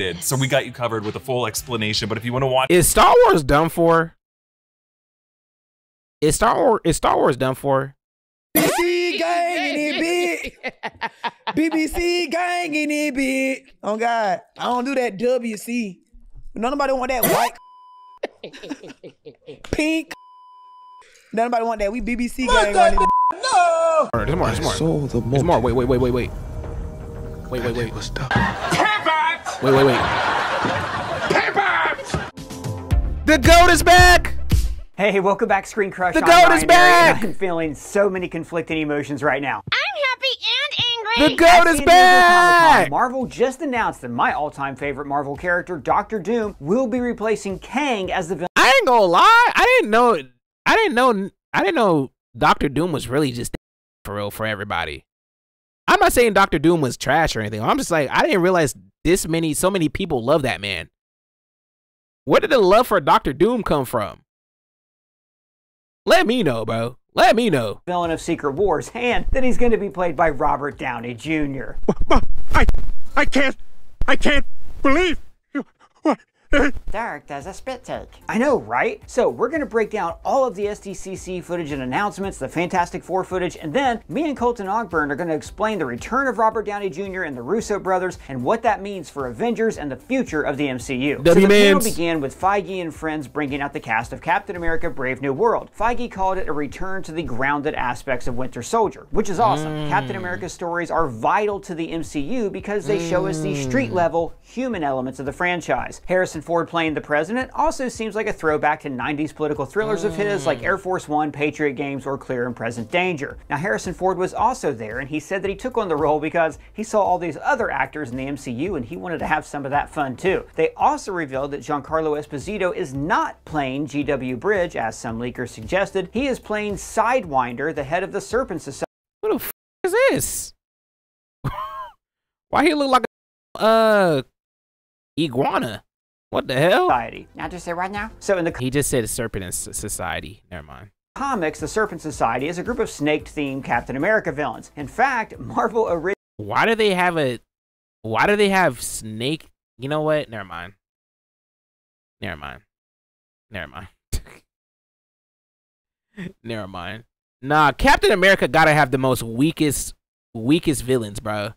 related. So we got you covered with a full explanation. But if you want to watch, Is Star Wars done for? Is Star Wars is Star Wars done for? BBC gang in it, bitch. BBC gang in it, bitch. Oh God, I don't do that WC. Nobody want that white, pink. Nobody want that. We BBC gang on it. No. There's more. There's more. Saw the There's more. Wait, wait, wait, wait, wait. Wait, wait, wait. Wait, wait, wait. The goat is back. Hey, welcome back, Screen Crush. The goat is back! and I'm feeling so many conflicting emotions right now. I'm happy and angry. The goat is back. Marvel just announced that my all-time favorite Marvel character, Doctor Doom, will be replacing Kang as the villain. I ain't gonna lie. I didn't know. I didn't know. I didn't know Doctor Doom was really just for real for everybody. I'm not saying Doctor Doom was trash or anything. I'm just like I didn't realize this many, so many people love that man. Where did the love for Doctor Doom come from? Let me know, bro. Let me know. villain of Secret Wars, and that he's going to be played by Robert Downey Jr. I, I can't, I can't believe. What? Dark does a spit take. I know, right? So we're gonna break down all of the SDCC footage and announcements, the Fantastic Four footage, and then me and Colton Ogburn are gonna explain the return of Robert Downey Jr. and the Russo brothers and what that means for Avengers and the future of the MCU. so the panel began with Feige and friends bringing out the cast of Captain America: Brave New World. Feige called it a return to the grounded aspects of Winter Soldier, which is awesome. Captain America's stories are vital to the MCU because they show us the street level, human elements of the franchise. Harrison Ford playing the president also seems like a throwback to 90s political thrillers of his like Air Force One, Patriot Games, or Clear and Present Danger. Now, Harrison Ford was also there, and he said that he took on the role because he saw all these other actors in the MCU and he wanted to have some of that fun too. They also revealed that Giancarlo Esposito is not playing GW Bridge, as some leakers suggested. He is playing Sidewinder, the head of the Serpent Society. What the f- is this? Why he look like a uh iguana? What the hell? Society. Now, just say right now. So in the He just said serpent in society. Never mind. comics, the Serpent Society is a group of snake-themed Captain America villains. In fact, Marvel originally Why do they have a? Why do they have snake? You know what? Never mind. Never mind. Never mind. Never mind. Nah, Captain America gotta have the most weakest, weakest villains, bro.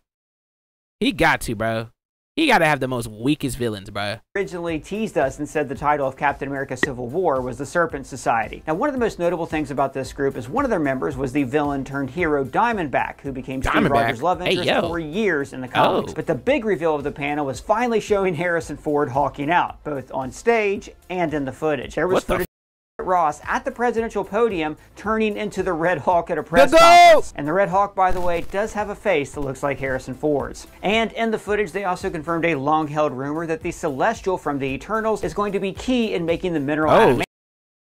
He got to, bro. He gotta have the most weakest villains, bro. originally teased us and said the title of Captain America Civil War was the Serpent Society. Now, one of the most notable things about this group is one of their members was the villain turned hero Diamondback, who became Steve Rogers' love interest yo. for years in the comics. Oh. But the big reveal of the panel was finally showing Harrison Ford hulking out, both on stage and in the footage. There was What footage Ross at the presidential podium turning into the Red Hulk at a press goat! conference. And the Red Hulk, by the way, does have a face that looks like Harrison Ford's. And in the footage, they also confirmed a long held rumor that the Celestial from the Eternals is going to be key in making the mineral Oh.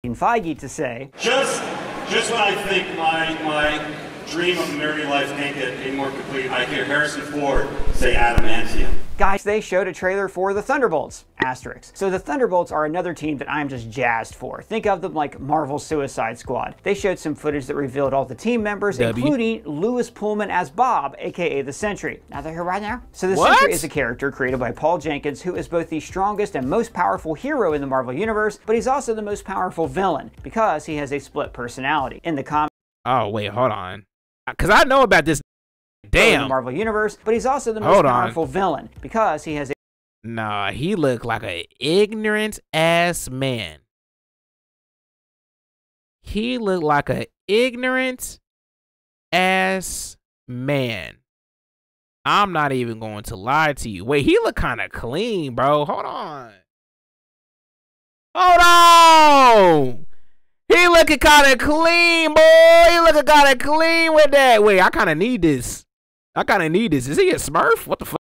adamantium. Feige to say, Just, just when I think my my dream of a married life can't get any more complete, I hear Harrison Ford say adamantium. Guys, they showed a trailer for the Thunderbolts. Asterisk. So the Thunderbolts are another team that I'm just jazzed for. Think of them like Marvel Suicide Squad. They showed some footage that revealed all the team members, W. including Lewis Pullman as Bob, aka the Sentry. Now they're here right now. So the What? Sentry is a character created by Paul Jenkins, who is both the strongest and most powerful hero in the Marvel Universe, but he's also the most powerful villain because he has a split personality. In the comics, Oh wait, hold on. Uh, Cause I know about this. In the Damn. Marvel Universe, but he's also the most Hold on. powerful villain because he has a Nah, he looked like a ignorant ass man. He looked like a ignorant ass man. I'm not even going to lie to you. Wait, he look kind of clean, bro. Hold on. Hold on. He looking kind of clean, boy. He looking kind of clean with that. Wait, I kind of need this. I kind of need this. Is he a Smurf? What the fuck?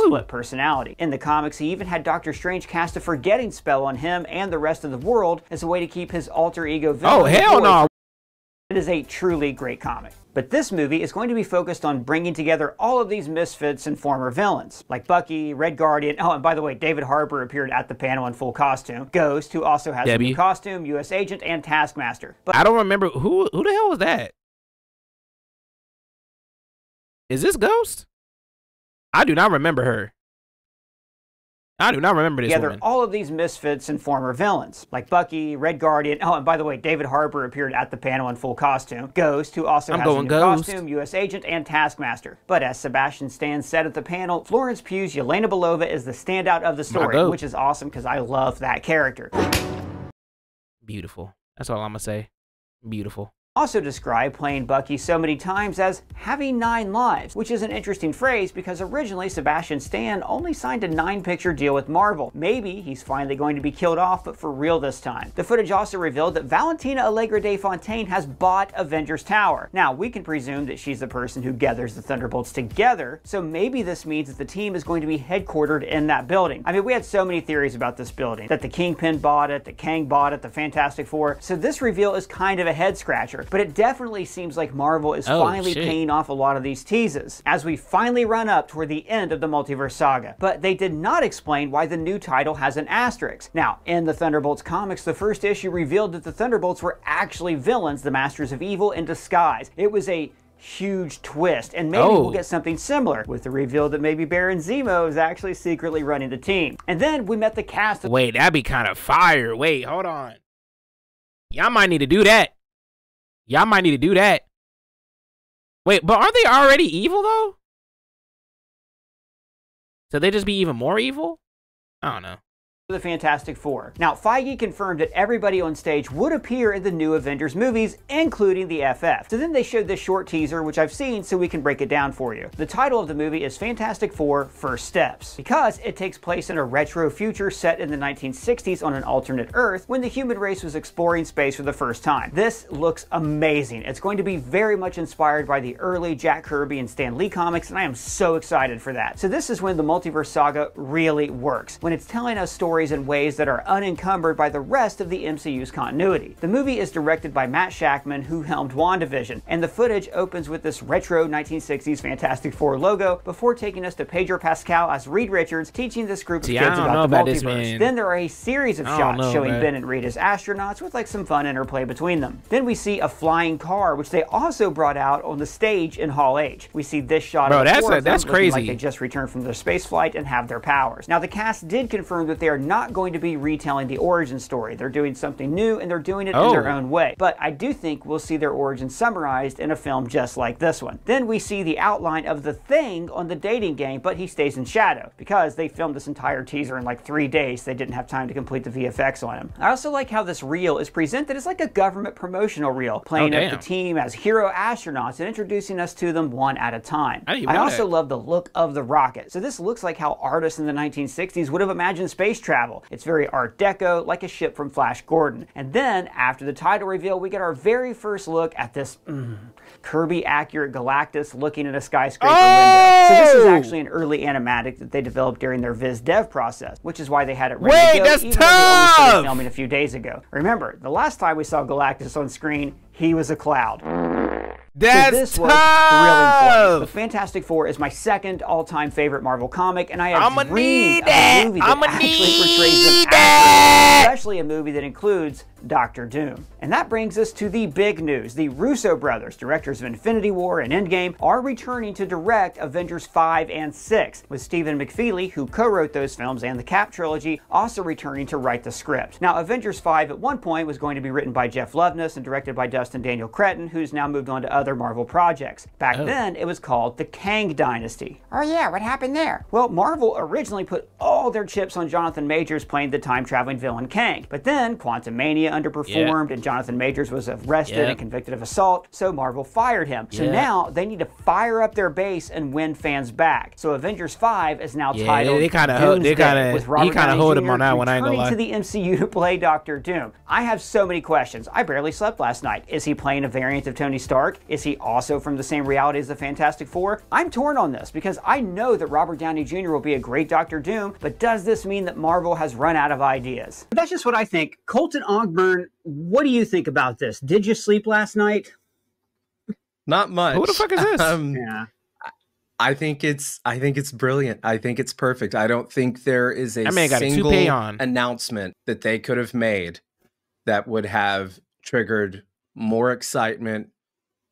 split personality. In the comics, he even had Doctor Strange cast a forgetting spell on him and the rest of the world as a way to keep his alter ego. Oh hell no. It is a truly great comic. But this movie is going to be focused on bringing together all of these misfits and former villains, like Bucky, Red Guardian. Oh, and by the way, David Harbour appeared at the panel in full costume. Ghost, who also has a Debbie. new costume, U.S. Agent, and Taskmaster. But I don't remember who who the hell was that? Is this Ghost? I do not remember her. I do not remember this together woman. all of these misfits and former villains, like Bucky, Red Guardian. Oh, and by the way, David Harbour appeared at the panel in full costume. Ghost, who also I'm has a new Ghost. costume, U.S. Agent, and Taskmaster. But as Sebastian Stan said at the panel, Florence Pugh's Yelena Belova is the standout of the story, which is awesome because I love that character. Beautiful. That's all I'm gonna say. Beautiful. Also described playing Bucky so many times as having nine lives, which is an interesting phrase because originally Sebastian Stan only signed a nine picture deal with Marvel. Maybe he's finally going to be killed off, but for real this time. The footage also revealed that Valentina Allegra de Fontaine has bought Avengers Tower. Now, we can presume that she's the person who gathers the Thunderbolts together, so maybe this means that the team is going to be headquartered in that building. I mean, we had so many theories about this building that the Kingpin bought it, that Kang bought it, the Fantastic Four. So this reveal is kind of a head scratcher, but it definitely seems like Marvel is Oh, finally shit. paying off a lot of these teases as we finally run up toward the end of the multiverse saga. But they did not explain why the new title has an asterisk. Now, in the Thunderbolts comics, the first issue revealed that the Thunderbolts were actually villains, the Masters of Evil in disguise. It was a huge twist, and maybe Oh. we'll get something similar with the reveal that maybe Baron Zemo is actually secretly running the team. And then we met the cast of Wait, that'd be kind of fire. Wait, hold on. Y'all might need to do that. Y'all might need to do that. Wait, but aren't they already evil though? So they just be even more evil? I don't know. The Fantastic Four. Now, Feige confirmed that everybody on stage would appear in the new Avengers movies, including the FF. So then they showed this short teaser, which I've seen, so we can break it down for you. The title of the movie is Fantastic Four First Steps, because it takes place in a retro future set in the 1960s on an alternate Earth when the human race was exploring space for the first time. This looks amazing. It's going to be very much inspired by the early Jack Kirby and Stan Lee comics, and I am so excited for that. So this is when the multiverse saga really works, when it's telling us stories in ways that are unencumbered by the rest of the MCU's continuity. The movie is directed by Matt Shakman, who helmed WandaVision, and the footage opens with this retro 1960s Fantastic Four logo before taking us to Pedro Pascal as Reed Richards, teaching this group of See, kids about the multiverse. Then there are a series of shots know, showing man. Ben and Reed as astronauts with like some fun interplay between them. Then we see a flying car, which they also brought out on the stage in Hall H. We see this shot Bro, of the that's a- that's crazy. Like they just returned from their space flight and have their powers. Now the cast did confirm that they are not going to be retelling the origin story. They're doing something new and they're doing it in their Oh. own way. But I do think we'll see their origin summarized in a film just like this one. Then we see the outline of the thing on the dating game, but he stays in shadow because they filmed this entire teaser in like three days. They didn't have time to complete the VFX on him. I also like how this reel is presented as like a government promotional reel, playing Oh, up the team as hero astronauts and introducing us to them one at a time. I I also that. love the look of the rocket. So this looks like how artists in the 1960s would have imagined space travel. It's very art deco, like a ship from Flash Gordon. And then after the title reveal, we get our very first look at this mm, Kirby accurate Galactus looking at a skyscraper window. So this is Oh! actually an early animatic that they developed during their Viz Dev process, which is why they had it ready Wait, to go, that's even though they only filming a few days ago. Remember, the last time we saw Galactus on screen, he was a cloud. That's So this was thrilling for me. The. Fantastic Four is my second all-time favorite Marvel comic, and I have I'ma dreamed need of a movie that I'ma actually portrays them accurately, especially a movie that includes Doctor Doom. And that brings us to the big news. The Russo brothers, directors of Infinity War and Endgame, are returning to direct Avengers 5 and 6, with Stephen McFeely, who co-wrote those films and the Cap trilogy, also returning to write the script. Now, Avengers 5 at one point was going to be written by Jeff Loveness and directed by Destin Daniel Cretton, who's now moved on to other Marvel projects. Back oh. then, it was called the Kang Dynasty. Oh yeah, what happened there? Well, Marvel originally put all their chips on Jonathan Majors playing the time-traveling villain Kang, but then Quantumania underperformed and Jonathan Majors was arrested Yeah. and convicted of assault, so Marvel fired him. So Yeah. now they need to fire up their base and win fans back. So Avengers 5 is now Yeah, titled they kinda ho- they Doomsday, kinda- with he kinda hold him on that one, I ain't gonna lie. to the MCU to play Doctor Doom. I have so many questions. I barely slept last night. Is he playing a variant of Tony Stark? Is he also from the same reality as the Fantastic Four? I'm torn on this because I know that Robert Downey Jr. will be a great Doctor Doom, but does this mean that Marvel has run out of ideas? That's just what I think. Colton Ogburn, what do you think about this? Did you sleep last night? Not much. Who the fuck is this? Um, Yeah. I think it's I think it's brilliant. I think it's perfect. I don't think there is a That man got a single toupee on. announcement that they could have made that would have triggered more excitement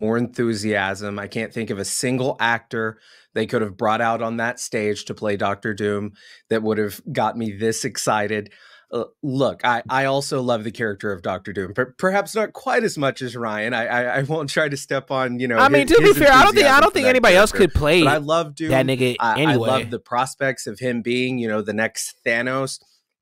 more enthusiasm. I can't think of a single actor they could have brought out on that stage to play Doctor Doom that would have got me this excited. Uh, look, I, I also love the character of Doctor Doom, but perhaps not quite as much as Ryan. I I, I won't try to step on you know. I mean, his- to be fair, I don't think I don't think anybody else could play But I love Doom. that nigga I, anyway. I love the prospects of him being, you know, the next Thanos.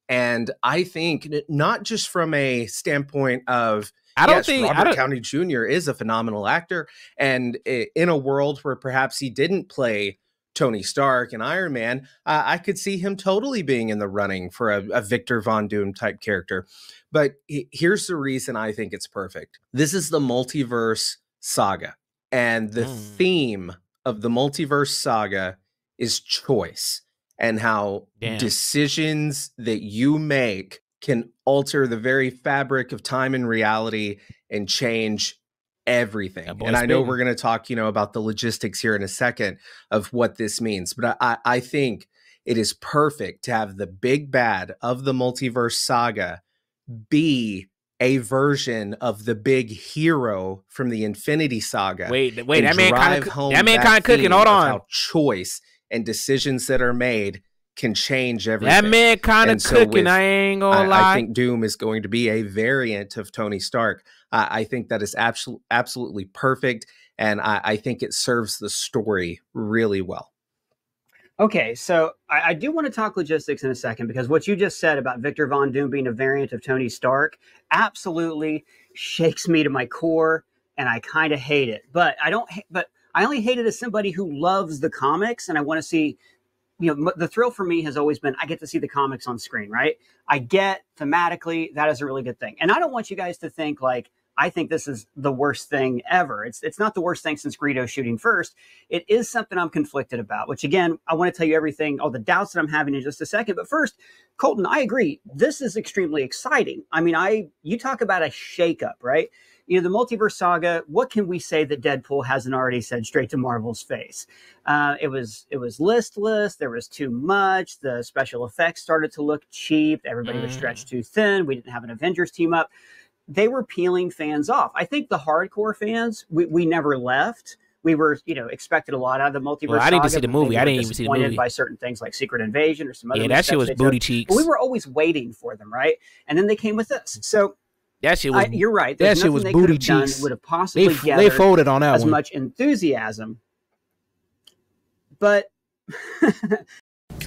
And I think not just from a standpoint of I don't yes, think Robert don't, Downey Jr. is a phenomenal actor, and in a world where perhaps he didn't play Tony Stark and Iron Man, uh, I could see him totally being in the running for a, a Victor Von Doom type character. But he- here's the reason I think it's perfect. This is the multiverse saga, and the Mm. theme of the multiverse saga is choice and how Damn. decisions that you make can alter the very fabric of time and reality and change everything. And I know spitting. we're going to talk, you know, about the logistics here in a second of what this means, but I, I think it is perfect to have the big bad of the multiverse saga be a version of the big hero from the Infinity Saga. wait wait that man kind of that man kind of cooking. Hold on, choice and decisions that are made can change everything. that man kind of And so cooking. with- I ain't gonna I, lie. I think Doom is going to be a variant of Tony Stark. I I think that is absolutely absolutely perfect, and I, I think it serves the story really well. Okay, so I, I do want to talk logistics in a second because what you just said about Victor Von Doom being a variant of Tony Stark absolutely shakes me to my core, and I kind of hate it. But I don't. But I only hate it as somebody who loves the comics, and I want to see. You know, the thrill for me has always been I get to see the comics on screen, right? I get thematically that is a really good thing, and I don't want you guys to think like I think this is the worst thing ever. It's it's not the worst thing since Greedo shooting first it is something I'm conflicted about, which again, I want to tell you everything, all the doubts that I'm having in just a second. But first, Colton, I agree. This is extremely exciting. I mean, I you talk about a shakeup, right? You know, the multiverse saga, what can we say that Deadpool hasn't already said straight to Marvel's face? Uh, it was it was listless, there was too much, the special effects started to look cheap, everybody was Mm. stretched too thin, we didn't have an Avengers team up. They were peeling fans off. I think the hardcore fans, we, we never left we were, you know, expected a lot out of the multiverse. Well, I didn't even saga, see the movie. I didn't even see the movie. by certain things like Secret Invasion or some other. yeah, that shit was booty cheeks. But we were always waiting for them, right? And then they came with this. So that shit was I, you're right. that There's shit was they booty could cheeks. would have they possibly f- they gathered folded on that as one. much enthusiasm. But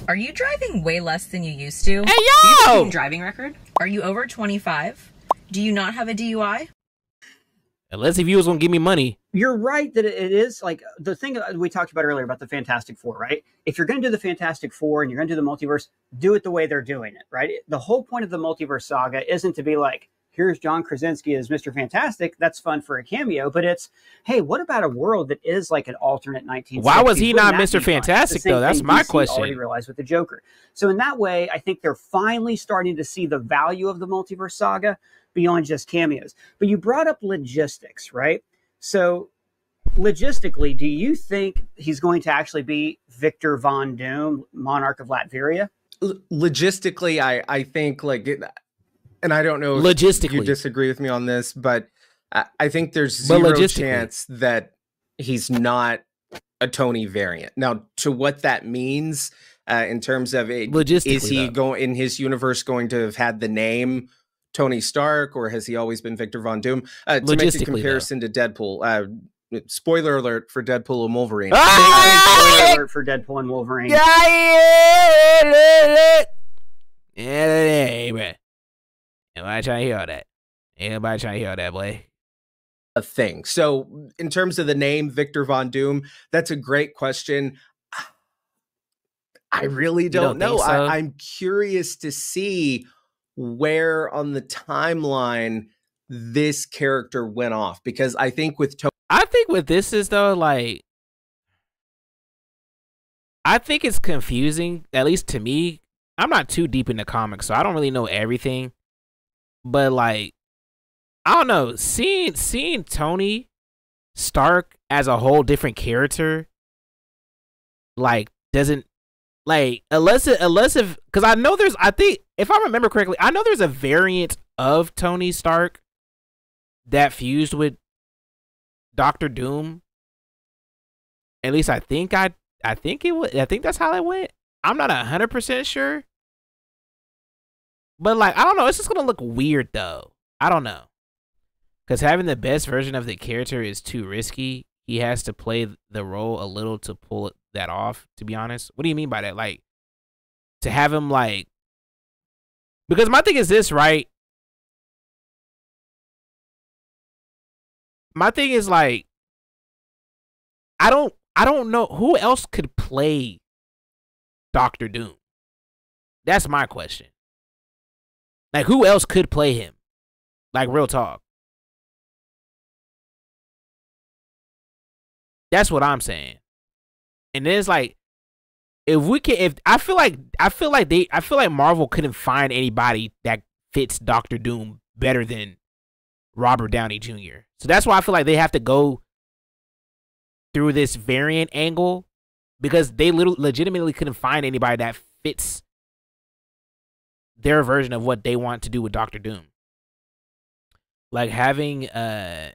Are you driving way less than you used to? Hey Do you have a yo! driving record? Are you over 25? Do you not have a DUI? Unless if you was gonna give me money, you're right that it it is like the thing that we talked about earlier about the Fantastic Four, right? If you're going to do the Fantastic Four and you're going to do the multiverse, do it the way they're doing it, right? The whole point of the multiverse saga isn't to be like, here's John Krasinski as Mr. Fantastic. That's fun for a cameo, but it's, hey, what about a world that is like an alternate 1960s? Why was he Wouldn't not Mr. be fun? It's the Fantastic, same though? That's my DC question. Already realized with the Joker. So in that way, I think they're finally starting to see the value of the multiverse saga beyond just cameos. But you brought up logistics, right? So logistically, do you think he's going to actually be Victor Von Doom, Monarch of Latveria? L- logistically, I I think like, it, and I don't know if Logistically. you disagree with me on this, but I, I think there's But zero chance that he's not a Tony variant. Now, to what that means uh, in terms of it, Logistically, is he going in his universe going to have had the name? Tony Stark, or has he always been Victor Von Doom? Uh, to make Logistically, a though. comparison to Deadpool, uh, spoiler alert for Deadpool and Wolverine. Ah! Spoiler alert for Deadpool and Wolverine. Yeah, yeah, man. Nobody trying to hear all that. Ain't nobody trying to hear all that, boy. a thing. So, in terms of the name Victor Von Doom, that's a great question. I really don't don't, know. so? I, I'm curious to see where on the timeline this character went off because I think with Tony, I think with this is though, like, I think it's confusing. At least to me, I'm not too deep in the comics, so I don't really know everything. But like, I don't know. Seeing seeing Tony Stark as a whole different character, like, doesn't like unless it, unless if because I know there's I think if I remember correctly, I know there's a variant of Tony Stark that fused with Doctor Doom. At least I think I I think it was I think that's how it went. I'm not hundred percent sure. But like I don't know, it's just gonna look weird though. I don't know. Cause having the best version of the character is too risky. He has to play the role a little to pull that off, to be honest. What do you mean by that? Like to have him like because my thing is this, right? My thing is like I don't I don't know who else could play Doctor Doom. That's my question. Like who else could play him? Like real talk. That's what I'm saying. And then it's like if we can if I feel like I feel like they I feel like Marvel couldn't find anybody that fits Doctor Doom better than Robert Downey Jr. So that's why I feel like they have to go through this variant angle because they little legitimately couldn't find anybody that fits their version of what they want to do with Doctor Doom. Like having uh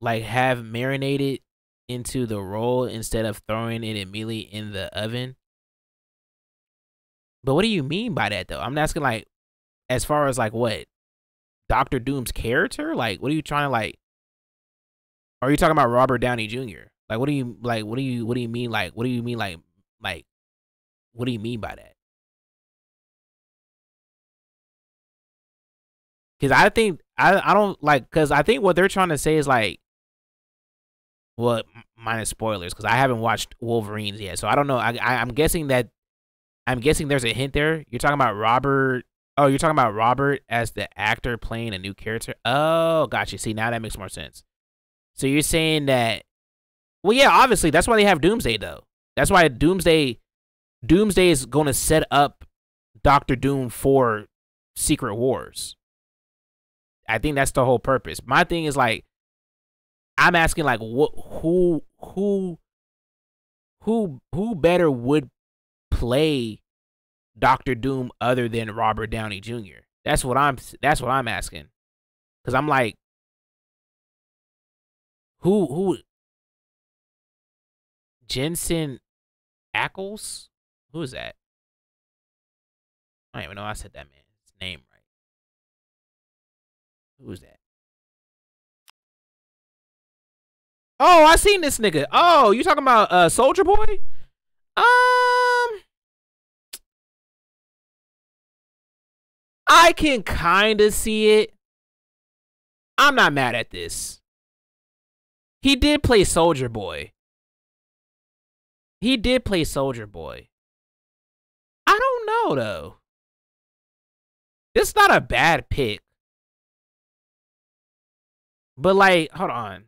like have marinated into the roll instead of throwing it immediately in the oven. But what do you mean by that though? I'm asking like as far as like what? Doctor Doom's character? Like what are you trying to like are you talking about Robert Downey Jr.? Like what do you like what do you what do you mean like what do you mean like like what do you mean by that? Cuz I think I I don't like cuz I think what they're trying to say is like well minus spoilers cuz I haven't watched Wolverines yet. So I don't know. I, I I'm guessing that I'm guessing there's a hint there. You're talking about Robert Oh, you're talking about Robert as the actor playing a new character? Oh, gotcha. See, now that makes more sense. So you're saying that well, yeah, obviously that's why they have Doomsday though. That's why Doomsday Doomsday is going to set up Doctor Doom for Secret Wars. I think that's the whole purpose. My thing is like I'm asking like what who who who who better would play Doctor Doom other than Robert Downey Jr. That's what I'm that's what I'm asking. Cuz I'm like who who Jensen Ackles? Who is that? I don't even know I said that man's name right. Who is that? Oh, I seen this nigga. Oh, you talking about uh Soldier Boy? Um I can kind of see it. I'm not mad at this. He did play Soldier Boy. He did play Soldier Boy. I don't know though. It's not a bad pick. But like, hold on.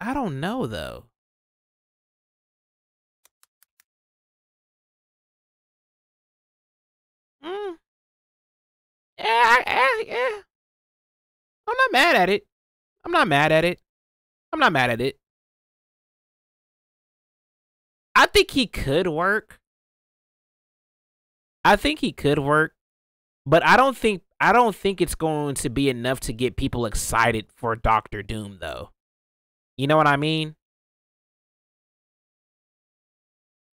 I don't know though. Mm. Yeah, yeah, yeah. I'm not mad at it. I'm not mad at it. I'm not mad at it. I think he could work. I think he could work, but I don't think I don't think it's going to be enough to get people excited for Doctor Doom though. You know what I mean?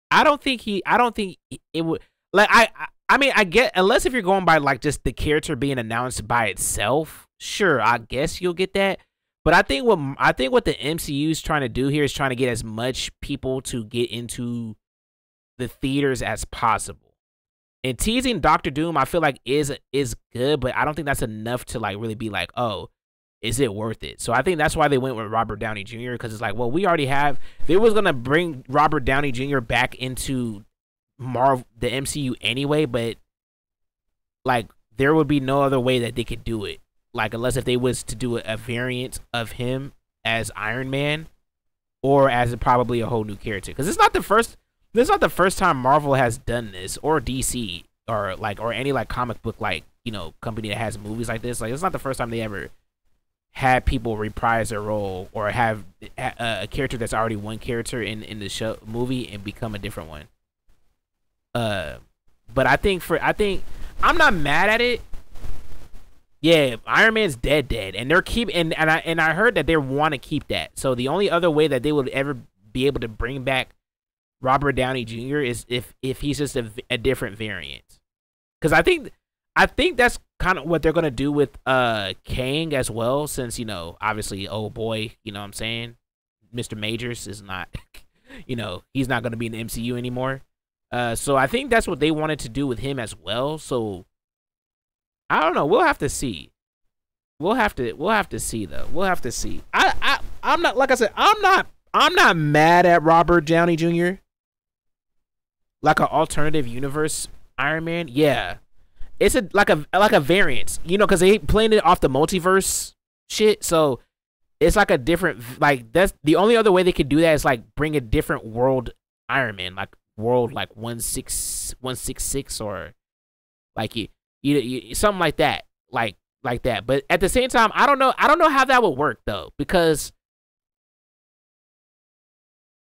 I don't think he I don't think it would like I I mean I get unless if you're going by like just the character being announced by itself, sure, I guess you'll get that. But I think what I think what the MCU is trying to do here is trying to get as much people to get into the theaters as possible. And teasing Doctor Doom, I feel like is is good, but I don't think that's enough to like really be like, oh, is it worth it? So I think that's why they went with Robert Downey Jr. because it's like, well, we already have. They was gonna bring Robert Downey Jr. back into Marvel, the MCU anyway, but like there would be no other way that they could do it like unless if they was to do a, variant of him as Iron Man or as probably a whole new character because it's not the first this is not the first time Marvel has done this or DC or like or any like comic book like you know company that has movies like this like it's not the first time they ever had people reprise their role or have a, a character that's already one character in in the show movie and become a different one uh but I think for I think I'm not mad at it. Yeah, Iron Man's dead, dead, and they're keep and and I and I heard that they want to keep that. So the only other way that they would ever be able to bring back Robert Downey Jr. is if if he's just a, a different variant. Because I think I think that's kind of what they're gonna do with uh Kang as well, since you know obviously oh boy, you know what I'm saying, Mr. Majors is not, you know he's not gonna be in the MCU anymore. Uh, so I think that's what they wanted to do with him as well. So I don't know. We'll have to see. We'll have to we'll have to see though. We'll have to see. I I I'm not like I said, I'm not I'm not mad at Robert Downey Jr. Like an alternative universe Iron Man. Yeah. It's a like a like a variance, you know, because they playing it off the multiverse shit. So it's like a different like that's the only other way they could do that is like bring a different world Iron Man, like world like one six one six six or like you, you, you something like that, like like that. But at the same time, I don't know. I don't know how that would work though, because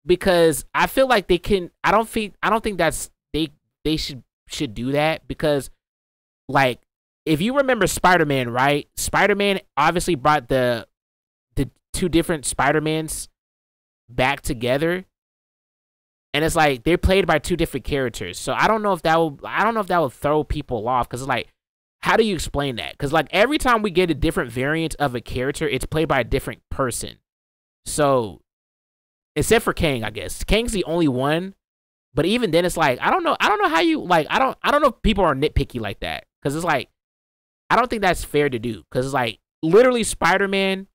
because I feel like they can. I don't think. I don't think that's they. They should should do that because, like, if you remember Spider Man, right? Spider Man obviously brought the the two different Spider Mans back together, and it's like they're played by two different characters. So I don't know if that will. I don't know if that will throw people off because like. How do you explain that? Because like every time we get a different variant of a character, it's played by a different person. So except for Kang, I guess. Kang's the only one. But even then, it's like I don't know. I don't know how you like. I don't. I don't know if people are nitpicky like that because it's like I don't think that's fair to do because it's like literally Spider Man.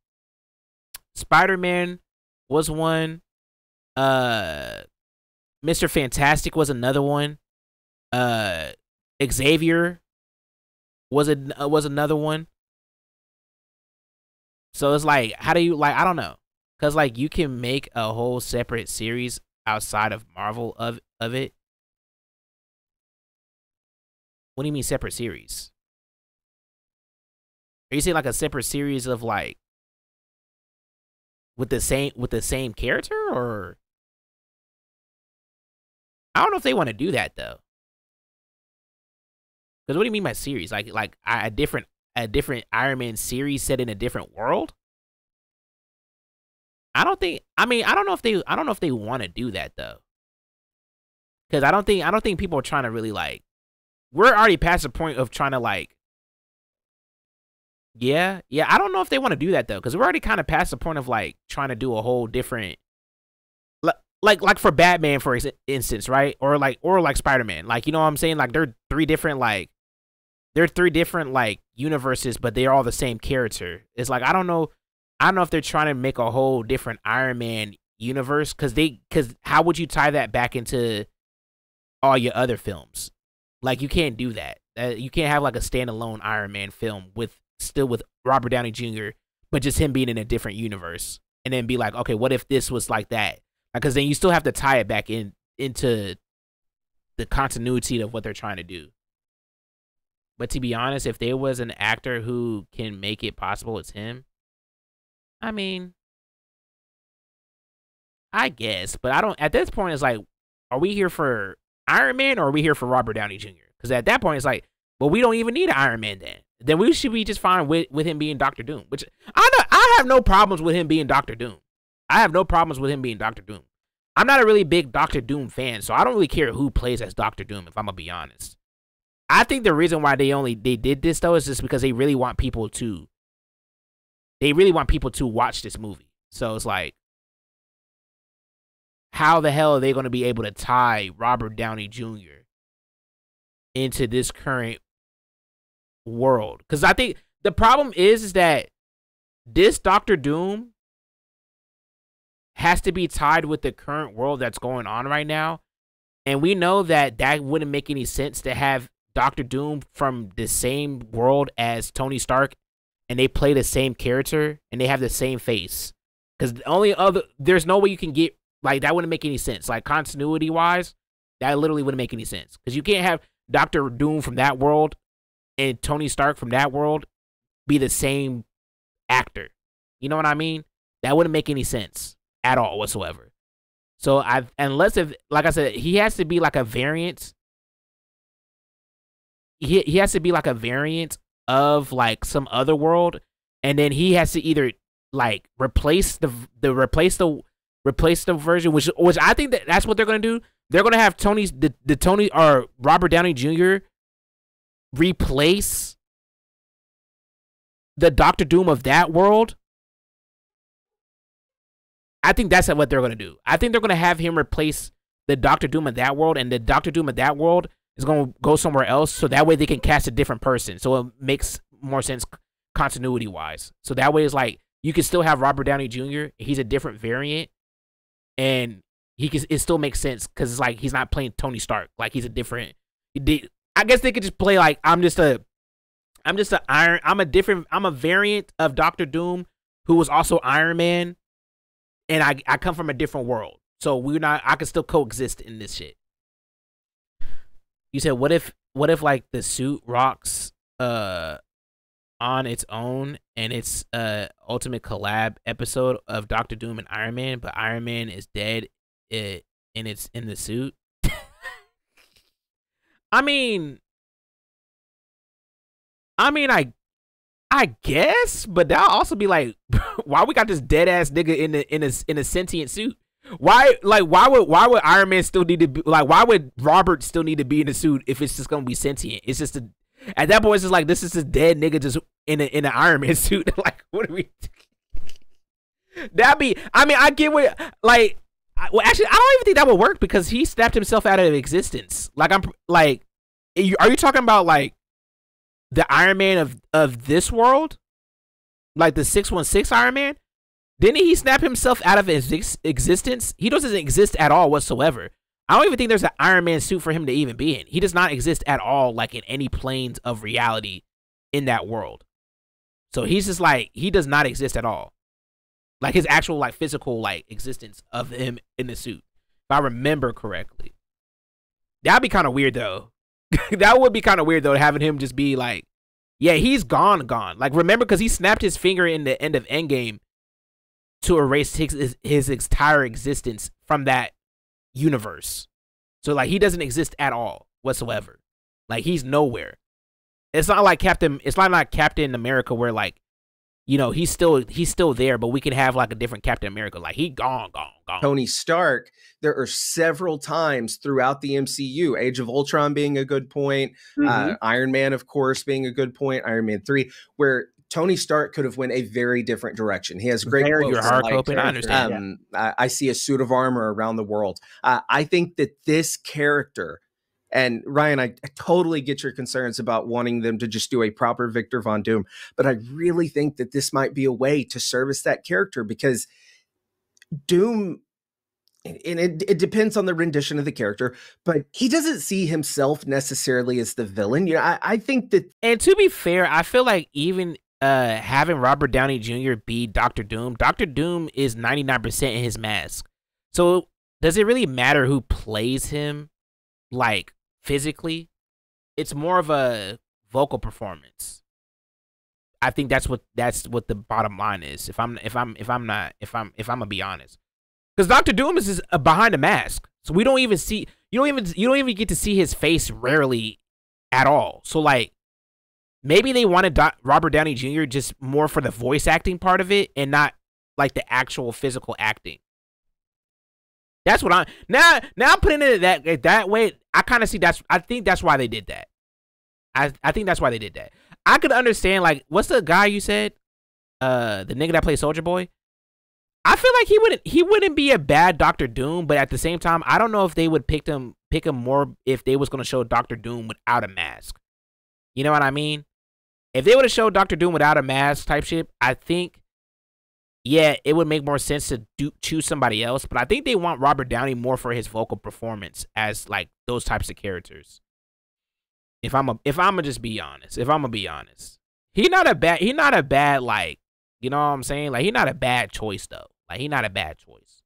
Spider Man was one. Uh, Mister Fantastic was another one. Uh, Xavier was it was another one. So it's like, how do you like? I don't know. Cause like you can make a whole separate series outside of Marvel of of it. What do you mean separate series? Are you saying like a separate series of like with the same with the same character or I don't know if they want to do that though. Because what do you mean by series? Like like a different a different Iron Man series set in a different world? I don't think. I mean, I don't know if they. I don't know if they want to do that though. Because I don't think. I don't think people are trying to really like. We're already past the point of trying to like. Yeah, yeah. I don't know if they want to do that though, because we're already kind of past the point of like trying to do a whole different. Like, like like for Batman, for instance, right? Or like, or like Spider Man. Like, you know what I'm saying? Like, they're three different like. They're three different like universes, but they're all the same character. It's like I don't know I don't know if they're trying to make a whole different Iron Man universe because they because how would you tie that back into all your other films? Like you can't do that. Uh, you can't have like a standalone Iron Man film with still with Robert Downey Jr. but just him being in a different universe, and then be like, okay, what if this was like that? Because then you still have to tie it back in into the continuity of what they're trying to do. But to be honest, if there was an actor who can make it possible, it's him. I mean, I guess, but I don't. At this point, it's like, are we here for Iron Man or are we here for Robert Downey Jr.? Because at that point, it's like, well, we don't even need Iron Man then. Then we should be just fine with with him being Doctor Doom. Which I know I have no problems with him being Doctor Doom. I have no problems with him being Doctor Doom. I'm not a really big Doctor Doom fan, so I don't really care who plays as Doctor Doom. If I'm gonna be honest, I think the reason why they only they did this though is just because they really want people to they really want people to watch this movie. So it's like, how the hell are they going to be able to tie Robert Downey Jr. into this current world? Because I think the problem is, is that this Doctor Doom has to be tied with the current world that's going on right now. And we know that that wouldn't make any sense to have Doctor Doom from the same world as Tony Stark and they play the same character and they have the same face. Because the only other, there's no way you can get, like, that wouldn't make any sense. Like, continuity wise, that literally wouldn't make any sense. Because you can't have Doctor Doom from that world and Tony Stark from that world be the same actor. You know what I mean? That wouldn't make any sense at all whatsoever. So I unless if like I said, he has to be like a variant he he has to be like a variant of like some other world, and then he has to either like replace the the replace the replace the version, which which I think that that's what they're gonna do. They're gonna have Tony's the, the Tony or Robert Downey Jr. replace the Doctor Doom of that world. I think that's what they're gonna do. I think they're gonna have him replace the Doctor Doom of that world, and the Doctor Doom of that world is gonna go somewhere else, so that way they can cast a different person. So it makes more sense continuity wise. So that way it's like you can still have Robert Downey Jr. He's a different variant, and he can it still makes sense because it's like he's not playing Tony Stark. Like he's a different. I guess they could just play like I'm just a, I'm just a Iron. I'm a different. I'm a variant of Doctor Doom who was also Iron Man, and I I come from a different world. So we're not. I can still coexist in this shit. You said what if what if like the suit rocks uh on its own and it's a ultimate collab episode of Doctor Doom and Iron Man, but Iron Man is dead it and it's in the suit. I mean I mean I I guess, but that'll also be like why we got this dead ass nigga in the in a in a sentient suit? Why like why would why would Iron Man still need to be like why would Robert still need to be in the suit if it's just gonna be sentient? It's just a at that point, it's just like this is a dead nigga just in a in an Iron Man suit. like, what are we? That'd be. I mean, I get what. Like, well, actually, I don't even think that would work because he snapped himself out of existence. Like, I'm like, are you, are you talking about like the Iron Man of of this world, like the six one six Iron Man? Didn't he snap himself out of his ex- existence? He doesn't exist at all whatsoever. I don't even think there's an Iron Man suit for him to even be in. He does not exist at all, like in any planes of reality in that world. So he's just like he does not exist at all. Like his actual like physical like existence of him in the suit. If I remember correctly. That'd be kind of weird though. that would be kind of weird though, having him just be like, yeah, he's gone, gone. Like remember, because he snapped his finger in the end of Endgame to erase his, his his entire existence from that universe. So like he doesn't exist at all whatsoever. Like he's nowhere. It's not like Captain it's not like Captain America where like you know, he's still he's still there, but we can have like a different Captain America. Like he gone, gone, gone. Tony Stark, there are several times throughout the MCU, Age of Ultron being a good point, Mm-hmm. uh, Iron Man, of course, being a good point, Iron Man 3, where Tony Stark could have went a very different direction. He has great Very quotes, your heart like, open. I understand. um, I, I see a suit of armor around the world. Uh, I think that this character, and Ryan, I, I totally get your concerns about wanting them to just do a proper Victor Von Doom, but I really think that this might be a way to service that character because Doom. And it, it depends on the rendition of the character, but he doesn't see himself necessarily as the villain. You know, I, I think that And to be fair, I feel like even uh having Robert Downey Jr. be Doctor Doom, Doctor Doom is 99% in his mask. So does it really matter who plays him like physically? It's more of a vocal performance. I think that's what that's what the bottom line is. If I'm if I'm if I'm not if I'm if I'm gonna be honest, because Doctor Doom is behind a mask, so we don't even see you don't even you don't even get to see his face rarely at all. So like maybe they wanted Do- Robert Downey Jr. just more for the voice acting part of it and not like the actual physical acting. That's what I'm now. Now I'm putting it that that way. I kind of see that's. I think that's why they did that. I I think that's why they did that. I could understand like what's the guy you said, uh, the nigga that plays Soldier Boy. I feel like he wouldn't he wouldn't be a bad Doctor Doom, but at the same time, I don't know if they would pick him pick him more if they was gonna show Doctor Doom without a mask. You know what I mean? If they would have showed Doctor Doom without a mask type shit, I think yeah, it would make more sense to do choose somebody else. But I think they want Robert Downey more for his vocal performance as like those types of characters. If I'm a if I'm gonna just be honest, if I'm gonna be honest, he not a bad he not a bad like you know what I'm saying like he not a bad choice though like he not a bad choice.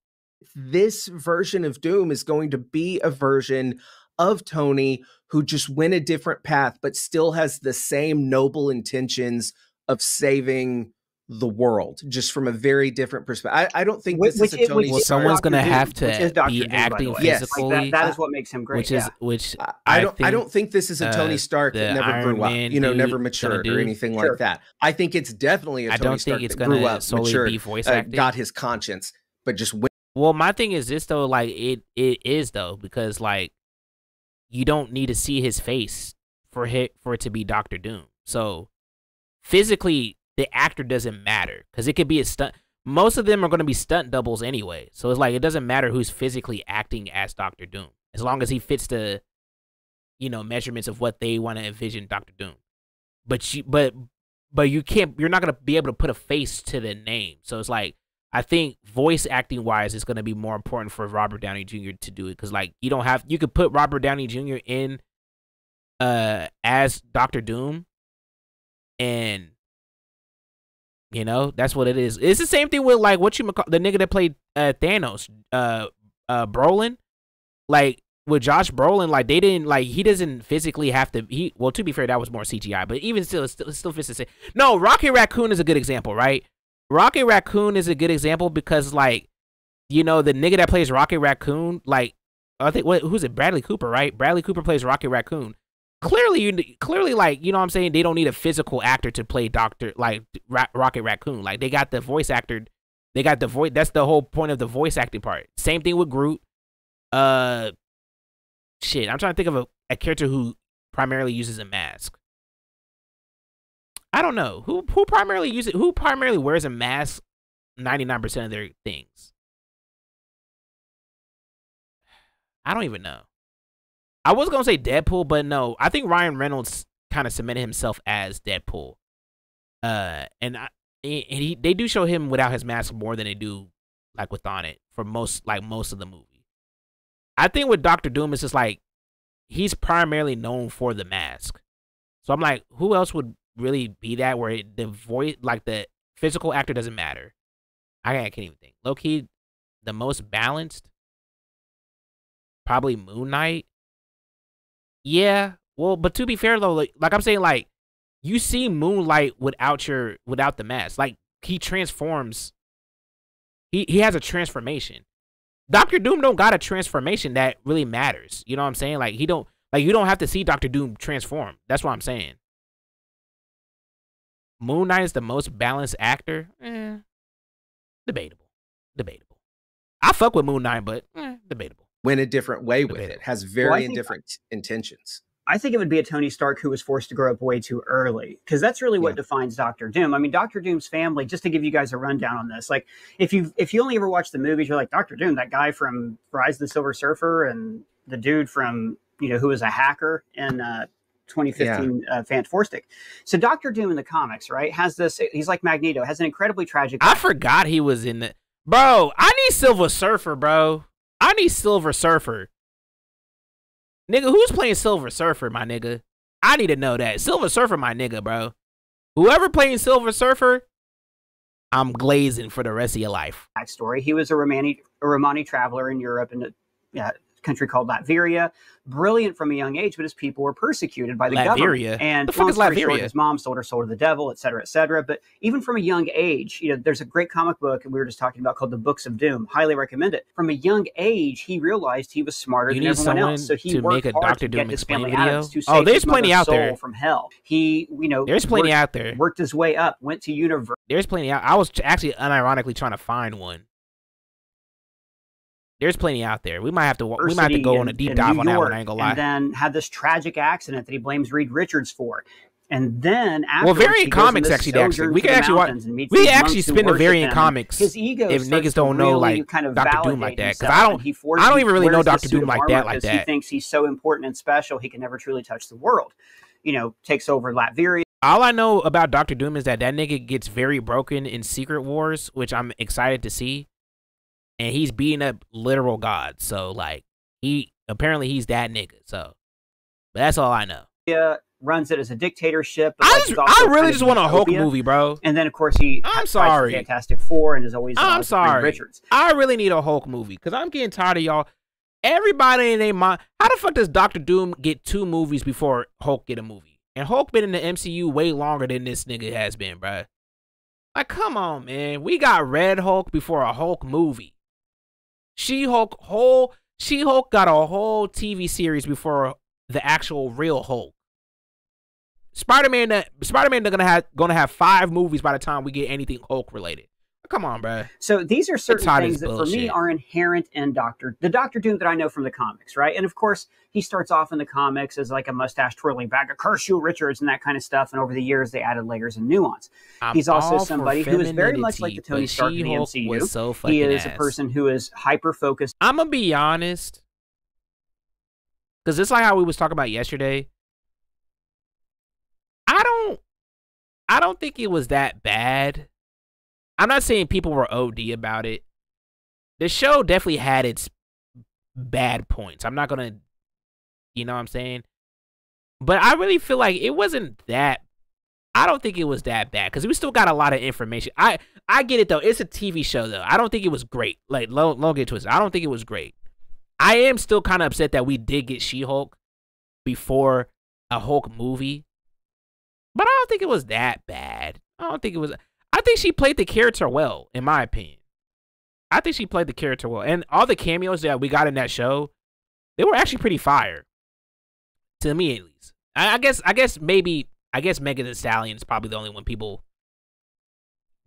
this version of Doom is going to be a version of Tony who just went a different path, but still has the same noble intentions of saving the world just from a very different perspective. I, I don't think Which- this is is- a Tony which Well, Stark. someone's gonna have to be Doom, acting way. Yes. physically, Like that, that is what makes him great. which is yeah. which I, I I don't. I think, don't think this is a Tony uh, Stark the that never Iron grew up. Man You know, never matured or anything Sure. like that. I think it's definitely a I Tony don't Stark think it's that grew gonna up, matured, be voice uh, acting. got his conscience, but just went. Well, my thing is this though, like it it is though because like you don't need to see his face for hit for it to be Doctor Doom. So physically, the actor doesn't matter because it could be a stunt. Most of them are going to be stunt doubles anyway, so it's like it doesn't matter who's physically acting as Doctor Doom as long as he fits the you know measurements of what they want to envision Doctor Doom. But you but but you can't you're not going to be able to put a face to the name. So it's like I think voice acting wise, it's going to be more important for Robert Downey Jr. to do it because, like, you don't have you could put Robert Downey Jr. in uh as Doctor Doom, and you know that's what it is. It's the same thing with like what you the nigga that played uh Thanos, uh, uh Brolin, like with Josh Brolin, like they didn't like he doesn't physically have to. He well, to be fair, that was more CGI, but even still, it still, it still fits the same. No, Rocket Raccoon is a good example, right? Rocket Raccoon is a good example because like you know the nigga that plays Rocket Raccoon, like I think what who's it? Bradley Cooper, right? Bradley Cooper plays Rocket Raccoon. Clearly, you clearly like you know what I'm saying they don't need a physical actor to play Doctor like Ra- Rocket Raccoon. Like they got the voice actor, they got the voice. That's the whole point of the voice acting part. Same thing with Groot. Uh, shit, I'm trying to think of a, a character who primarily uses a mask. I don't know who who primarily uses who primarily wears a mask. Ninety nine percent of their things. I don't even know. I was gonna say Deadpool, but no. I think Ryan Reynolds kind of cemented himself as Deadpool. Uh, and I, and he they do show him without his mask more than they do like with on it for most like most of the movie. I think with Doctor Doom, it's just like he's primarily known for the mask. So I'm like, who else would really be that where it, the voice, like the physical actor, doesn't matter? I, I can't even think. Low key, the most balanced, probably Moon Knight. Yeah, well, but to be fair though, like, like I'm saying, like you see Moon Knight without your without the mask, like he transforms. He he has a transformation. Doctor Doom don't got a transformation that really matters. You know what I'm saying? Like he don't like you don't have to see Doctor Doom transform. That's what I'm saying. Moon Knight is the most balanced actor. Eh, debatable, debatable. I fuck with Moon Knight, but eh, debatable. went a different way with it. Has Well, I very think- different intentions. I think it would be a Tony Stark who was forced to grow up way too early because that's really what Yeah. defines Doctor Doom. I mean, Doctor Doom's family. Just to give you guys a rundown on this, like if you if you only ever watch the movies, you're like Doctor Doom, that guy from Rise of the Silver Surfer, and the dude from you know who was a hacker in uh, 2015 uh, Fantastic. So Doctor Doom in the comics, right, has this. He's like Magneto, has an incredibly tragic. I forgot he was in the. Bro, I need Silver Surfer, bro. I need Silver Surfer. Nigga, who's playing Silver Surfer, my nigga? I need to know that. Silver Surfer, my nigga, bro. Whoever playing Silver Surfer, I'm glazing for the rest of your life. backstory. He was a Romani, a Romani traveler in Europe in a yeah, country called Latveria. Brilliant from a young age, but his people were persecuted by the Latveria? government. And The fuck is story short, his mom sold her soul to the devil, et cetera, et cetera. But even from a young age, you know, there's a great comic book and we were just talking about called The Books of Doom. Highly recommend it. From a young age, he realized he was smarter You than everyone else. So he to worked make a hard Dr. to get Doom his family video? out of this, Oh, there's plenty out there. soul from hell. He, you know, There's plenty worked, out there. worked his way up, went to university. There's plenty out. I was actually unironically trying to find one. There's plenty out there. We might have to. We might have to go on a deep dive on that one. I ain't gonna lie. And then had this tragic accident that he blames Reed Richards for. And then Well, Variant he goes on Comics actually- actually, we the actually watch- mountains and meets we actually spin the Variant. Comics His ego if niggas don't know, really like, kind of Dr. Doom like that, 'cause himself, I don't- I don't even really know Dr. Doom like that, like because He thinks he's so important and special, he can never truly touch the world. You know, takes over Latveria. All I know about Doctor Doom is that that nigga gets very broken in Secret Wars, which I'm excited to see. And he's beating up literal gods. So like he apparently he's that nigga. So but that's all I know. Yeah, runs it as a dictatorship. but, I like, just, I really just want a Hulk movie, bro. And then, of course, he I'm sorry. Fantastic Four and is always uh, I'm always sorry. Richards. I really need a Hulk movie because I'm getting tired of y'all. Everybody in their mind. How the fuck does Doctor Doom get two movies before Hulk get a movie? And Hulk been in the MCU way longer than this nigga has been, bro. Like, come on, man. We got Red Hulk before a Hulk movie. She Hulk whole She Hulk got a whole TV series before the actual real Hulk. Spider Man, uh, Spider Man, they're gonna have gonna have five movies by the time we get anything Hulk related. Come on, bro. So these are certain things this that for me are inherent in Doctor the Doctor Doom that I know from the comics, right? And of course, he starts off in the comics as like a mustache twirling bag of curse you Richards and that kind of stuff. And over the years, they added layers and nuance. I'm He's also somebody who is very much like the Tony Stark in the MCU. was so he is a person who is hyper focused I'm gonna be honest, because it's like how we was talking about yesterday. I don't, I don't think it was that bad. I'm not saying people were OD about it. The show definitely had its bad points. I'm not gonna, you know what I'm saying. But I really feel like it wasn't that. I don't think it was that bad because we still got a lot of information. I I get it though. It's a TV show though. I don't think it was great. Like long, long get twisted. I don't think it was great. I am still kind of upset that we did get She Hulk before a Hulk movie, but I don't think it was that bad. I don't think it was. I think she played the character well, in my opinion. I think she played the character well, and all the cameos that we got in that show, they were actually pretty fire. To me, at least. I, I guess. I guess maybe. I guess Megan Thee Stallion is probably the only one people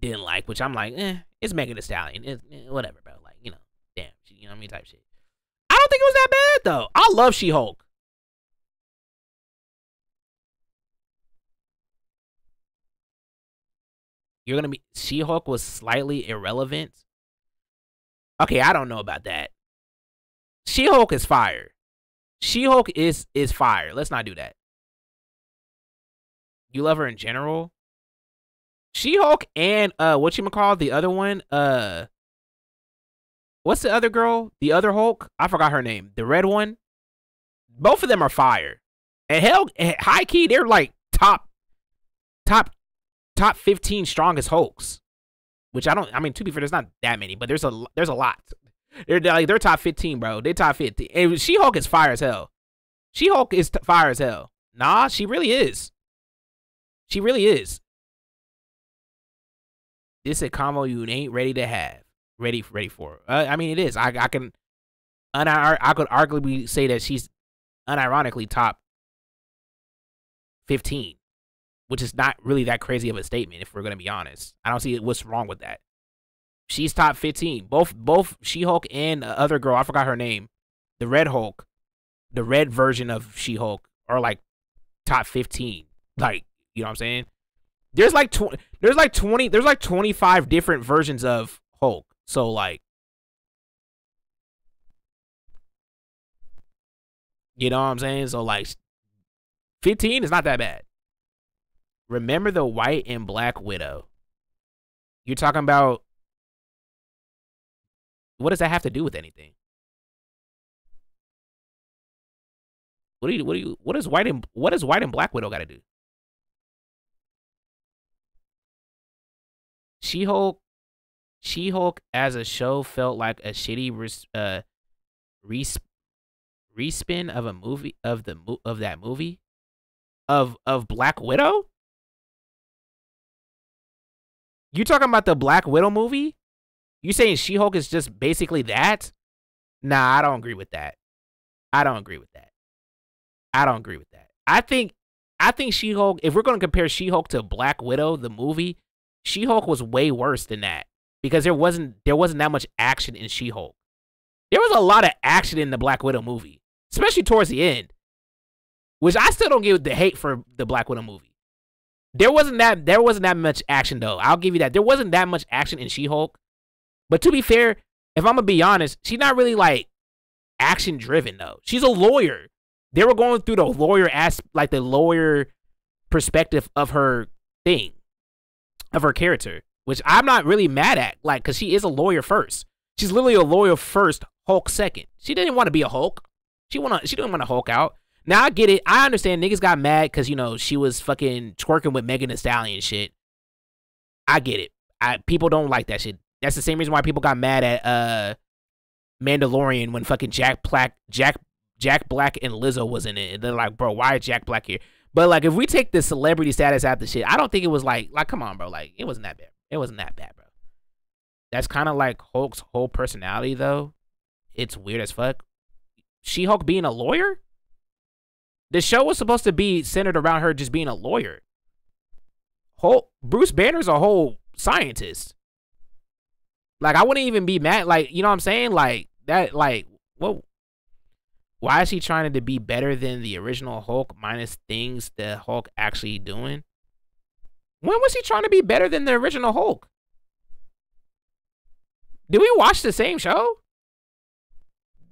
didn't like, which I'm like, eh, it's Megan Thee Stallion. It's, eh, whatever, bro. Like, you know, damn, she, you know what I mean, type shit. I don't think it was that bad though. I love She Hulk. You're gonna be She Hulk was slightly irrelevant. Okay, I don't know about that. She Hulk is fire. She Hulk is is fire. Let's not do that. You love her in general. She Hulk and uh what you call the other one? Uh what's the other girl? The other Hulk? I forgot her name. The red one. Both of them are fire. And hell, high key, they're like top, top, top fifteen strongest Hulks. Which I don't. I mean, to be fair, there's not that many, but there's a there's a lot. They're they're like they're top fifteen, bro. They're top fifteen. And She Hulk is fire as hell. She Hulk is fire as hell. Nah, she really is. She really is. This a combo you ain't ready to have. Ready ready for. Uh, I mean, it is. I I can. Unar- I could arguably say that she's unironically top 15, which is not really that crazy of a statement if we're going to be honest. I don't see what's wrong with that. She's top 15. Both both She-Hulk and the other girl, I forgot her name, the Red Hulk, the red version of She-Hulk are like top 15. Like, you know what I'm saying? There's like tw- there's like 20 there's like 25 different versions of Hulk. So like You know what I'm saying? So like 15 is not that bad. Remember the white and black widow. You're talking about what does that have to do with anything? What do you what do you what is white and what does white and black widow got to do? She-Hulk She-Hulk as a show felt like a shitty res, uh res, respin of a movie of the of that movie of of Black Widow? You talking about the Black Widow movie? You saying She-Hulk is just basically that? Nah, I don't agree with that. I don't agree with that. I don't agree with that. I think I think She-Hulk, if we're to compare She-Hulk to Black Widow the movie, She-Hulk was way worse than that because there wasn't there wasn't that much action in She-Hulk. There was a lot of action in the Black Widow movie, especially towards the end, which I still don't give the hate for the Black Widow movie. There wasn't that there wasn't that much action though. I'll give you that. There wasn't that much action in She-Hulk. But to be fair, if I'm gonna be honest, she's not really like action driven though. She's a lawyer. They were going through the lawyer as like the lawyer perspective of her thing, of her character, which I'm not really mad at. Like, cause she is a lawyer first. She's literally a lawyer first, Hulk second. She didn't want to be a Hulk. She wanna she didn't want to Hulk out. Now I get it. I understand niggas got mad because you know she was fucking twerking with Megan Thee Stallion shit. I get it. I people don't like that shit. That's the same reason why people got mad at uh Mandalorian when fucking Jack Black Jack Jack Black and Lizzo was in it. And they're like, bro, why is Jack Black here? But like if we take the celebrity status out the shit, I don't think it was like like come on, bro. Like it wasn't that bad. It wasn't that bad, bro. That's kind of like Hulk's whole personality, though. It's weird as fuck. She Hulk being a lawyer. The show was supposed to be centered around her just being a lawyer. Hulk, Bruce Banner's a whole scientist. Like I wouldn't even be mad. Like you know what I'm saying? Like that. Like what? Why is he trying to be better than the original Hulk minus things that Hulk actually doing? When was he trying to be better than the original Hulk? Did we watch the same show?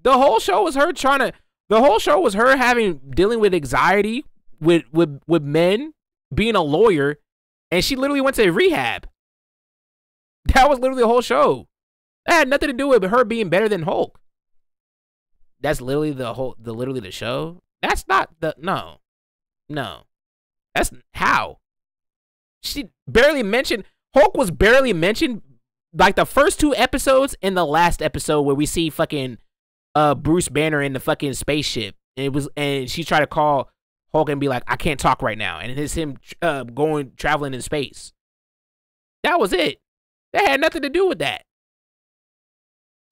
The whole show was her trying to. The whole show was her having dealing with anxiety with with with men, being a lawyer, and she literally went to rehab. That was literally the whole show. That had nothing to do with her being better than Hulk. That's literally the whole the literally the show. That's not the no. No. That's how. She barely mentioned Hulk was barely mentioned like the first two episodes and the last episode where we see fucking uh Bruce Banner in the fucking spaceship. And it was and she tried to call Hulk and be like, I can't talk right now. And it's him uh going traveling in space. That was it. That had nothing to do with that.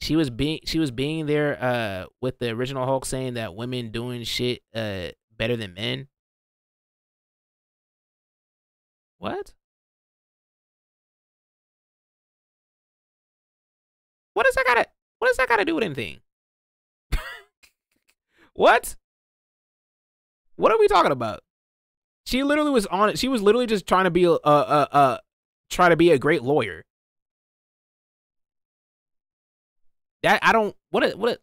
She was being she was being there uh with the original Hulk saying that women doing shit uh better than men. What? What does that gotta what does that gotta do with anything? What? What are we talking about? She literally was on it. She was literally just trying to be a a a, a try to be a great lawyer. That I don't. What? A, what? A,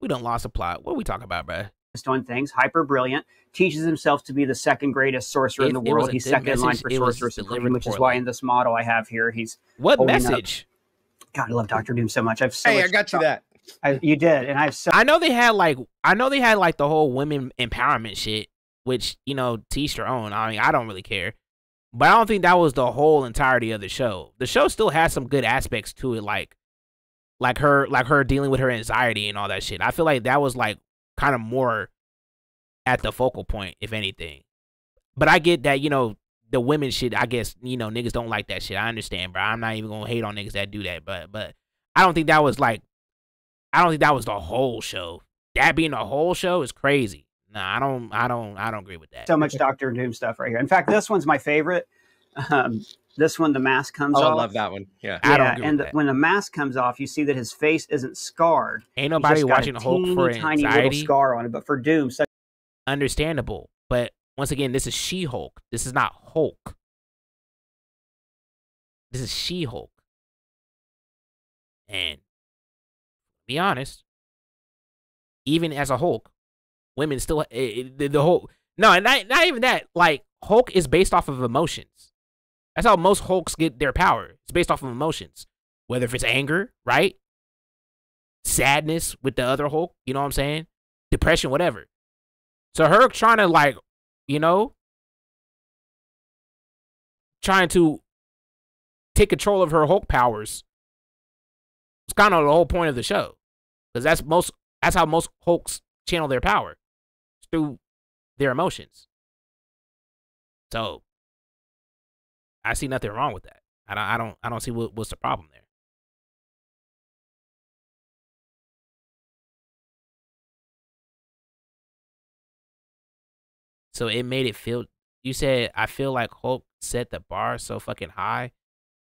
we don't lost a plot. What are we talking about, bro? on things, hyper brilliant, teaches himself to be the second greatest sorcerer It- in the world. He's good second in line for It was sorcerer supreme, which is why in this model I have here, he's What holding up- message? God, I love Doctor Doom so much. I've so Hey, I got you that. I, you did, and I have so I know they had like I know they had like the whole women empowerment shit, which you know teach their own. I mean, I don't really care, but I don't think that was the whole entirety of the show. The show still has some good aspects to it, like like her like her dealing with her anxiety and all that shit. I feel like that was like kind of more at the focal point, if anything. But I get that you know the women shit. I guess you know niggas don't like that shit. I understand, bro. I'm not even gonna hate on niggas that do that, but but I don't think that was like I don't think that was the whole show. That being the whole show is crazy. Nah, I don't I don't I don't agree with that. so much Doctor Doom stuff right here. In fact, this one's my favorite. Um, this one, the mask comes Oh, I love that one. Yeah. I don't Yeah, and the- when the mask comes off, you see that his face isn't scarred. Ain't He's nobody just got watching a Hulk teeny, for tiny anxiety. little scar on it. But for Doom, such Understandable. But once again, this is She Hulk. This is not Hulk. This is She Hulk. And be honest, even as a Hulk, women still eh, eh, the, the whole no, and not not even that. Like Hulk is based off of emotions. That's how most Hulks get their power. It's based off of emotions, whether if it's anger, right? Sadness with the other Hulk, you know what I'm saying? Depression, whatever. So her trying to like, you know, trying to take control of her Hulk powers. It's kind of the whole point of the show, because that's most that's how most Hulks channel their power through their emotions. So I see nothing wrong with that. I don't. I don't. I don't see what, what's the problem there. So it made it feel. You said I feel like Hulk set the bar so fucking high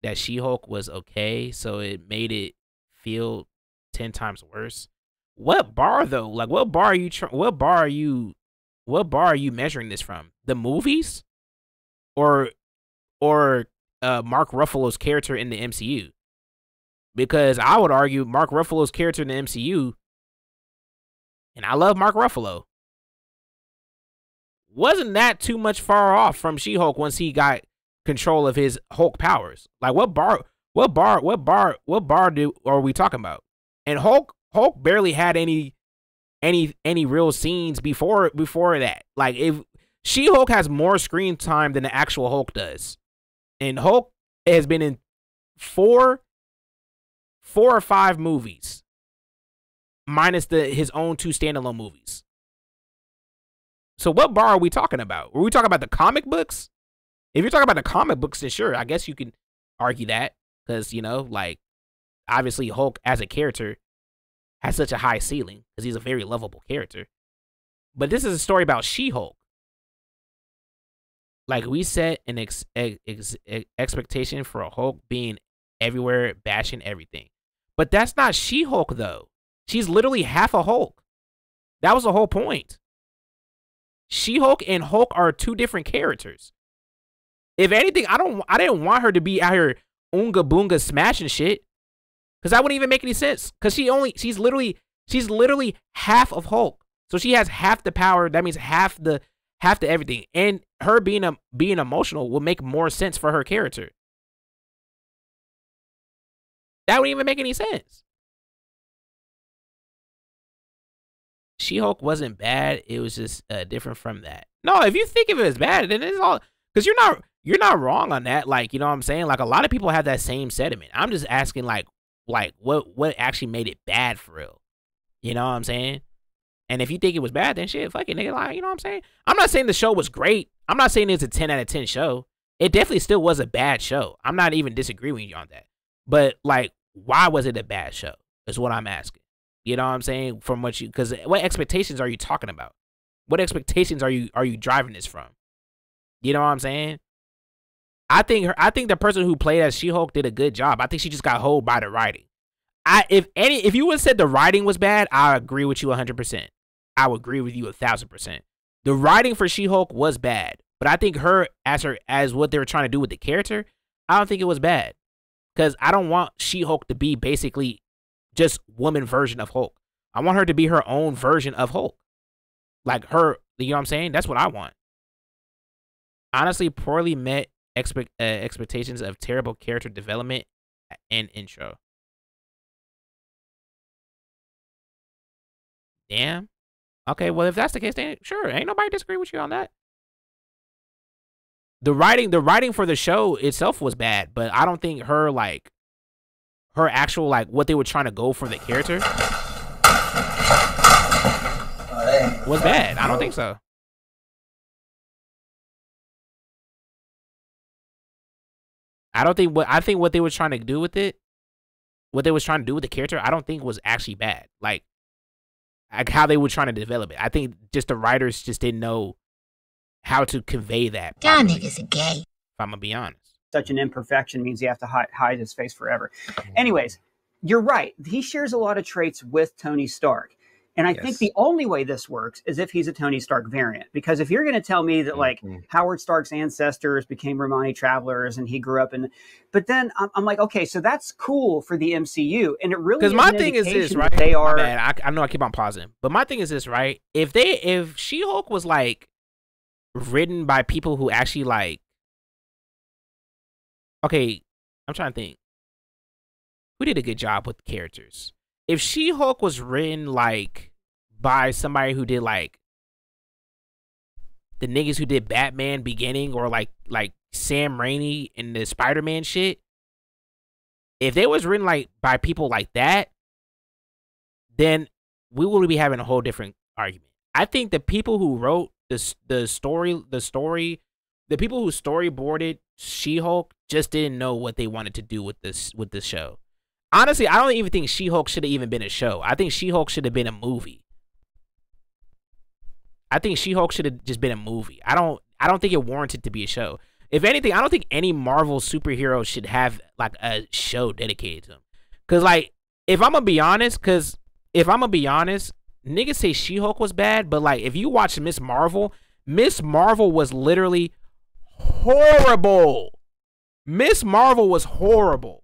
that She Hulk was okay, so it made it feel ten times worse. What bar though? Like what bar are you? Tr- what bar are you? What bar are you measuring this from? The movies, or or uh, Mark Ruffalo's character in the MCU? Because I would argue Mark Ruffalo's character in the MCU, and I love Mark Ruffalo wasn't that too much far off from She-Hulk once he got control of his Hulk powers? Like what bar what bar what bar what bar do are we talking about? And Hulk Hulk barely had any any any real scenes before before that. Like if She-Hulk has more screen time than the actual Hulk does. And Hulk has been in four four or five movies minus the his own two standalone movies. So what bar are we talking about? Are we talking about the comic books? If you're talking about the comic books, then sure, I guess you can argue that because you know, like obviously Hulk as a character has such a high ceiling because he's a very lovable character. But this is a story about She-Hulk. Like we set an ex- ex- ex- expectation for a Hulk being everywhere, bashing everything. But that's not She-Hulk though. She's literally half a Hulk. That was the whole point. She-Hulk and Hulk are two different characters. If anything, I don't I didn't want her to be out here unga boonga smashing shit. Cause that wouldn't even make any sense. Cause she only she's literally she's literally half of Hulk. So she has half the power. That means half the half the everything. And her being a, being emotional will make more sense for her character. That wouldn't even make any sense. She Hulk wasn't bad. It was just uh, different from that. No, if you think of it as bad, then it's all because you're not you're not wrong on that. Like you know what I'm saying. Like a lot of people have that same sentiment. I'm just asking like like what what actually made it bad for real. You know what I'm saying? And if you think it was bad, then shit, fuck it, nigga. Like, you know what I'm saying? I'm not saying the show was great. I'm not saying it's a 10 out of 10 show. It definitely still was a bad show. I'm not even disagreeing with you on that. But like, why was it a bad show? Is what I'm asking. You know what I'm saying? From what you because what expectations are you talking about? What expectations are you are you driving this from? You know what I'm saying? I think her I think the person who played as She-Hulk did a good job. I think she just got hold by the writing. I if any if you would have said the writing was bad, I agree with you 100%. I would agree with you a thousand percent. The writing for She-Hulk was bad, but I think her as her as what they were trying to do with the character, I don't think it was bad. Cause I don't want She-Hulk to be basically just woman version of Hulk. I want her to be her own version of Hulk. Like her, you know what I'm saying? That's what I want. Honestly, poorly met expect uh, expectations of terrible character development and intro. Damn. Okay, well if that's the case, then sure, ain't nobody disagree with you on that. The writing, the writing for the show itself was bad, but I don't think her like her actual like what they were trying to go for the character was bad. I don't think so. I don't think what I think what they were trying to do with it, what they was trying to do with the character, I don't think was actually bad. Like, like how they were trying to develop it. I think just the writers just didn't know how to convey that. Y'all niggas are gay. If I'm gonna be honest. such an imperfection means you have to hide, hide his face forever. Anyways, you're right. He shares a lot of traits with Tony Stark. And I think the only way this works is if he's a Tony Stark variant. Because if you're going to tell me that, like, Mhm. Howard Stark's ancestors became Romani travelers and he grew up in. But then I'm, I'm like, okay, so that's cool for the MCU. And it really Because my thing is this, right? They are. I, I know I keep on pausing, but my thing is this, right? If they, if She Hulk was like written by people who actually like, okay, I'm trying to think, who did a good job with the characters? If She Hulk was written like by somebody who did like the niggas who did Batman beginning or like like Sam Raimi and the Spider Man shit, if they was written like by people like that, then we would be having a whole different argument. I think the people who wrote the the story, the story, the people who storyboarded She-Hulk just didn't know what they wanted to do with this with this show. Honestly, I don't even think She-Hulk should have even been a show. I think She-Hulk should have been a movie. I think She-Hulk should have just been a movie. I don't I don't think it warranted to be a show. If anything, I don't think any Marvel superhero should have like a show dedicated to them. Cause like if I'm gonna be honest, cause if I'm gonna be honest, niggas say She-Hulk was bad, but like if you watch Miss Marvel, Miss Marvel was literally horrible. Miss Marvel was horrible.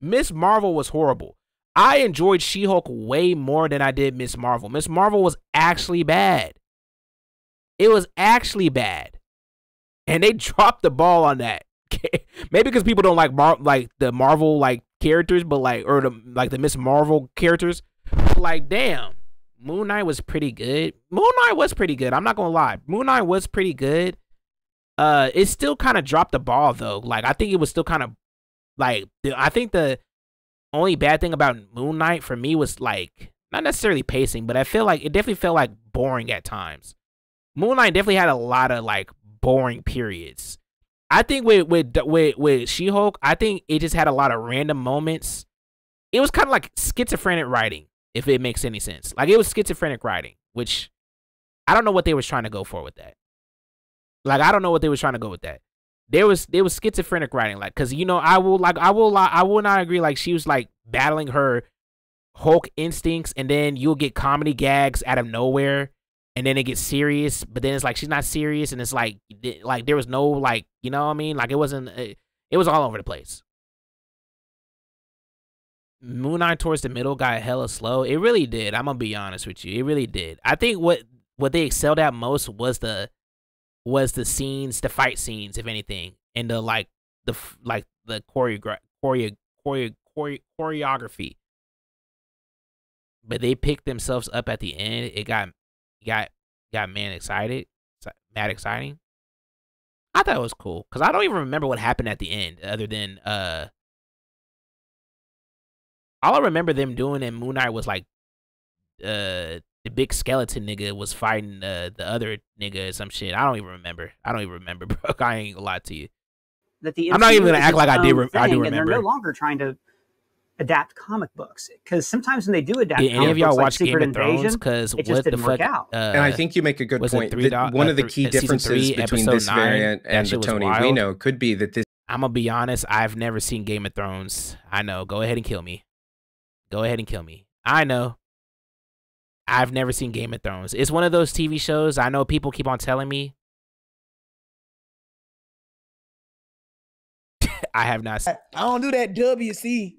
Miss Marvel was horrible. I enjoyed She-Hulk way more than I did Miss Marvel. Miss Marvel was actually bad. It was actually bad. And they dropped the ball on that. Maybe because people don't like Mar- like the Marvel like characters, but like or the like the Miss Marvel characters. Like damn, Moon Knight was pretty good. Moon Knight was pretty good. I'm not gonna lie. Moon Knight was pretty good. Uh, it still kind of dropped the ball though. Like I think it was still kind of like I think the only bad thing about Moon Knight for me was like not necessarily pacing, but I feel like it definitely felt like boring at times. Moon Knight definitely had a lot of like boring periods. I think with with with with She Hulk, I think it just had a lot of random moments. It was kind of like schizophrenic writing, if it makes any sense. Like it was schizophrenic writing, which I don't know what they was trying to go for with that. Like I don't know what they was trying to go with that. There was there was schizophrenic writing, like because you know I will like I will I will not agree. Like she was like battling her Hulk instincts, and then you'll get comedy gags out of nowhere, and then it gets serious. But then it's like she's not serious, and it's like like there was no like you know what I mean. Like it wasn't. It, it was all over the place. Moon Knight towards the middle got hella slow. It really did. I'm gonna be honest with you. It really did. I think what what they excelled at most was the was the scenes, the fight scenes, if anything, and the like the like the choreogra- choreo- choreo- choreo- choreography. But they picked themselves up at the end. It got got got man excited, mad exciting. I thought it was cool because I don't even remember what happened at the end, other than uh, all I remember them doing in Moon Knight was like, uh, the big skeleton nigga was fighting uh, the other nigga or some shit. I don't even remember. I don't even remember, bro. I ain't gonna lie to you. that the I'm not even gonna act like I did own re- I do thing, and they're no longer trying to adapt comic books because sometimes when they do adapt Did any of y'all books, like watch Game Secret of Thrones? Because it what just the didn't fuck? work out. Uh, and I think you make a good point. three that do- one uh, of the key uh, differences three, between this nine, variant and the Tony wild. we know could be that this I'm gonna be honest. I've never seen Game of Thrones. I know. Go ahead and kill me. Go ahead and kill me. I know. I've never seen Game of Thrones. It's one of those TV shows. I know people keep on telling me. I have not. Seen, I don't do that WC.